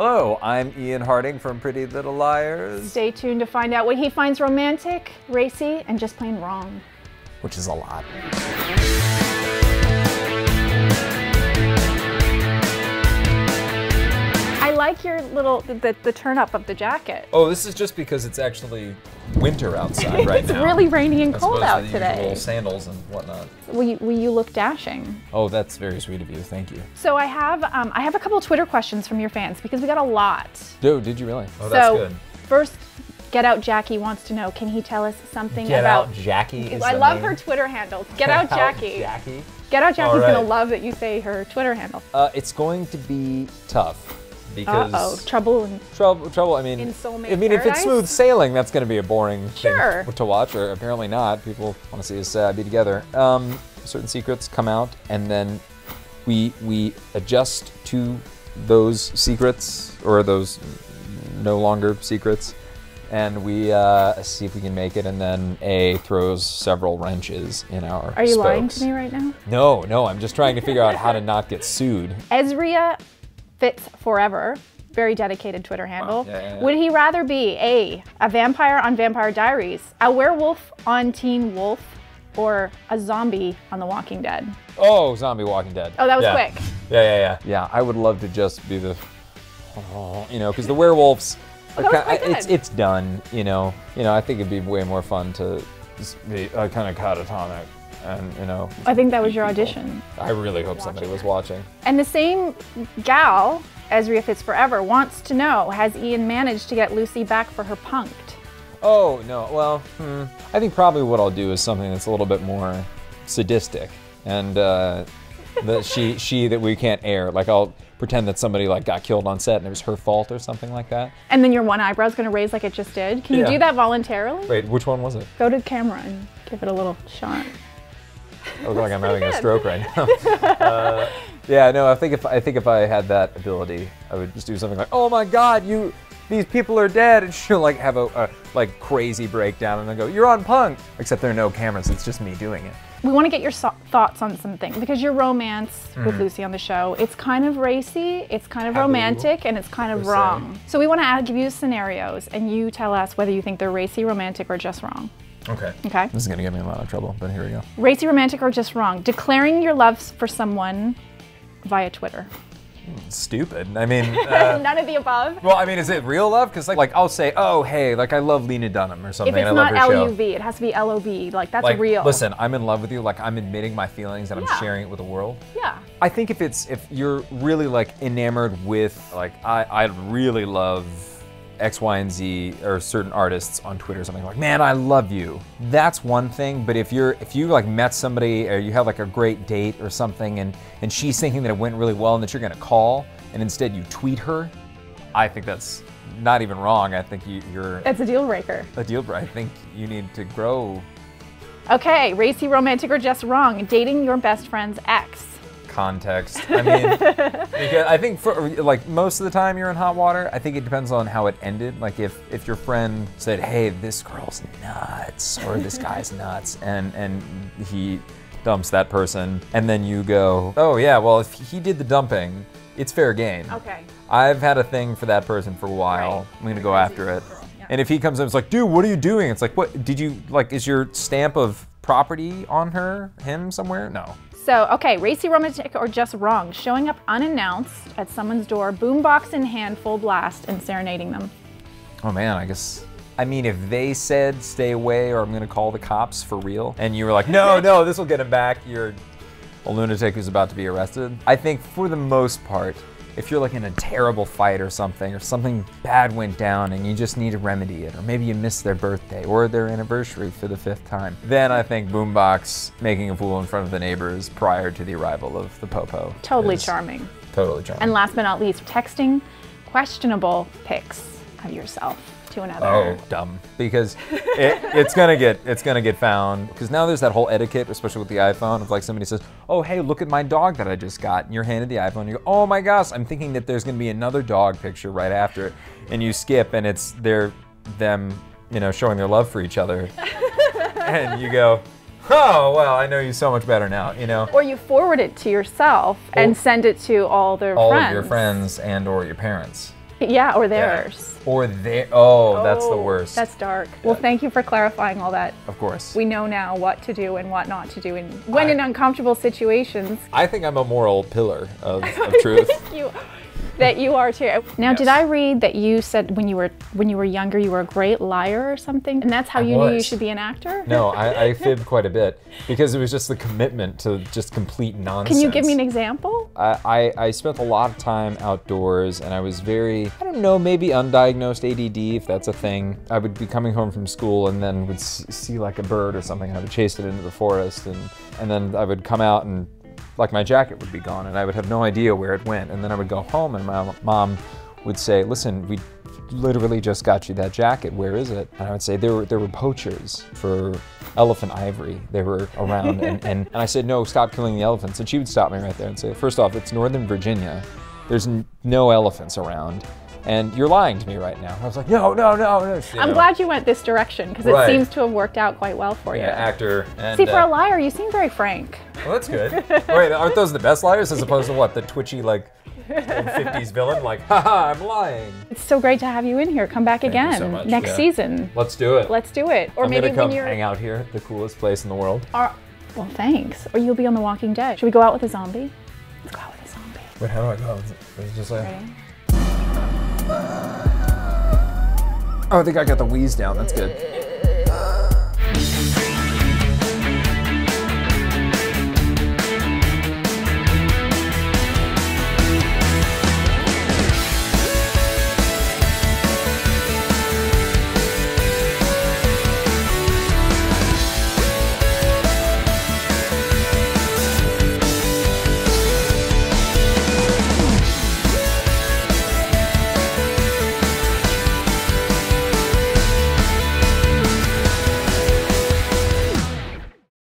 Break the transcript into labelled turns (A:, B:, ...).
A: Hello, I'm Ian Harding from Pretty Little Liars,
B: Stay tuned to find out what he finds romantic, racy, and just plain wrong.
A: which is a lot.
B: Like your little the, the, the turn up of the jacket.
A: Oh, this is just because it's actually winter outside right
B: it's
A: now.
B: really rainy and
A: As
B: cold
A: opposed to
B: out today.
A: usual sandals and whatnot.
B: Will you, will you look dashing?
A: Oh, that's very sweet of you. Thank you.
B: So I have um, I have a couple Twitter questions from your fans because we got a lot.
A: Dude, did you really? Oh, that's
B: so first, Get Out Jackie wants to know: Can he tell us something about?
A: Jackie. Is
B: I
A: the
B: love
A: name.
B: her Twitter handle. Get Out Jackie.
A: Jackie.
B: Get Out Jackie's
A: All
B: gonna love that you say her Twitter handle.
A: Uh, it's going to be tough because
B: oh, trouble and
A: trouble. Trouble. I mean,
B: In Soulmate
A: I mean, if it's smooth sailing, that's going to be a boring
B: Sure.
A: thing to watch. Or apparently not. People want to see us uh, be together. Um, certain secrets come out, and then we we adjust to those secrets or those no longer secrets, and we uh, see if we can make it. And then A throws several wrenches in our.
B: Are you lying to me right now?
A: No, no. I'm just trying to figure out how to not get sued.
B: Ezria Fits Forever, very dedicated Twitter handle.
A: Yeah, yeah, yeah.
B: Would he rather be A, a vampire on Vampire Diaries, a werewolf on Teen Wolf, or a zombie on The Walking Dead?
A: Oh, Zombie Walking Dead.
B: Oh, that was
A: Yeah.
B: quick.
A: Yeah, yeah, yeah. Yeah, I would love to just be the, you know, because the werewolves,
B: Oh, that was
A: are
B: quite
A: ki- it's it's done. You know, you know. I think it'd be way more fun to be uh, kind of catatonic, and you know.
B: I think that was your audition.
A: I really hope somebody was watching.
B: And the same gal, Ezria Fits Forever, wants to know Has Ian managed to get Lucy back for her punked?
A: Oh no, well, hmm, I think probably what I'll do is something that's a little bit more sadistic, and uh, that she she that we can't air. Like I'll pretend that somebody like got killed on set and it was her fault or something like that.
B: And then your one eyebrow's gonna raise like it just did. Can you
A: Yeah.
B: do that voluntarily?
A: Wait, which one was it?
B: Go to camera and give it a little shot.
A: I look like I'm having a stroke right now. uh, yeah, no, I think if I think if I had that ability, I would just do something like, "Oh my God, you, these people are dead," and she'll like have a, a like crazy breakdown, and then go, "You're on punk." Except there are no cameras; it's just me doing it.
B: We want to get your so- thoughts on something because your romance with
A: Mm.
B: Lucy on the show, it's kind of racy, it's kind of
A: Taboo,
B: romantic, and it's kind of wrong. So we want to give you scenarios and you tell us whether you think they're racy, romantic, or just wrong.
A: Okay.
B: Okay?
A: This is gonna get me in a lot of trouble, but here we go.
B: Racy, romantic, or just wrong. Declaring your love for someone via Twitter.
A: Stupid. I mean, uh,
B: None of the above.
A: well, I mean, is it real love? Because like, like I'll say, "Oh, hey, like I love Lena Dunham" or something.
B: If it's
A: and I love
B: not
A: her show.
B: LUV, it has to be LOV. Like that's
A: Like,
B: real.
A: listen, I'm in love with you. Like, I'm admitting my feelings and
B: Yeah.
A: I'm sharing it with the world.
B: Yeah.
A: I think if it's if you're really like enamored with like I I really love X, Y, and Z or certain artists on Twitter or something like, man, I love you. That's one thing. But if you're if you like met somebody or you have like a great date or something and and she's thinking that it went really well and that you're gonna call and instead you tweet her, I think that's not even wrong. I think you, you're
B: It's a deal breaker.
A: a deal breaker. I think you need to grow
B: Okay, racy, romantic, or just wrong. Dating your best friend's ex.
A: Context. I mean, because I think for like most of the time you're in hot water. I think it depends on how it ended. Like if if your friend said, "Hey, this girl's nuts," or "This guy's nuts," and and he dumps that person, and then you go, "Oh yeah, well if he did the dumping, it's fair game."
B: Okay.
A: I've had a thing for that person for a while.
B: Right.
A: I'm gonna go after it. And if he comes in, it's like, dude, what are you doing? It's like, what did you like? Is your stamp of property on her, him somewhere? No.
B: So, okay, racy, romantic, or just wrong. Showing up unannounced at someone's door, boombox in hand, full blast, and serenading them.
A: Oh man, I guess. I mean, if they said stay away or I'm gonna call the cops for real, and you were like, no, no, this will get him back, you're a lunatic who's about to be arrested. I think for the most part, if you're like in a terrible fight or something, or something bad went down and you just need to remedy it, or maybe you missed their birthday or their anniversary for the fifth time, then I think Boombox making a fool in front of the neighbors prior to the arrival of the Popo.
B: Totally charming.
A: Totally charming.
B: And last but not least, texting questionable pics of yourself to another.
A: Oh, dumb. Because it, it's gonna get it's gonna get found. Because now there's that whole etiquette, especially with the iPhone, of like somebody says, "Oh, hey, look at my dog that I just got," and you're handed the iPhone. And you go, "Oh my gosh!" I'm thinking that there's gonna be another dog picture right after it, and you skip, and it's their them, you know, showing their love for each other, and you go, "Oh, well, I know you so much better now," you know.
B: Or you forward it to yourself and send it to all their
A: All
B: friends.
A: of your friends and or your parents.
B: Yeah, or theirs.
A: Or they. Oh, that's the
B: Oh,
A: worst.
B: That's dark. Well, thank you for clarifying all that.
A: of course.
B: We know now what to do and what not to do, and when
A: I-
B: in uncomfortable situations.
A: I think I'm a moral pillar of, of truth.
B: you that you are too. Now, did I read that you said when you were when you were younger you were a great liar or something, and that's how
A: I
B: you knew you should be an actor?
A: No, I, I fibbed quite a bit because it was just the commitment to just complete nonsense.
B: Can you give me an example?
A: I, I, I spent a lot of time outdoors and I was very, I don't know, maybe undiagnosed ADD, if that's a thing. I would be coming home from school and then would see like a bird or something and I would chase it into the forest and, and then I would come out and like my jacket would be gone and I would have no idea where it went. And then I would go home and my mom would say, listen, we literally just got you that jacket. Where is it? And I would say there were there were poachers for elephant ivory. They were around, and, and, and I said, no, stop killing the elephants. And she would stop me right there and say, first off, it's Northern Virginia. There's n- no elephants around, and you're lying to me right now. I was like, no, no, no, no. you
B: I'm
A: know.
B: glad you went this direction because it
A: Right.
B: seems to have worked out quite well for
A: Yeah,
B: you.
A: actor. And,
B: See, for
A: uh,
B: a liar, you seem very frank.
A: well, that's good. Wait, aren't those the best liars as opposed to what the twitchy like old 50s villain? Like, haha, I'm lying.
B: It's so great to have you in here. Come back
A: you
B: again
A: so much,
B: next
A: yeah.
B: season.
A: Let's do it.
B: Let's do it. Or
A: I'm
B: maybe
A: come
B: when you're.
A: hang out here, the coolest place in the world.
B: Or, well, thanks. Or you'll be on The Walking Dead. Should we go out with a zombie? Let's go out with a zombie.
A: Wait, how do I go? Is it just like,
B: Ready?
A: oh, I think I got the wheeze down. That's good.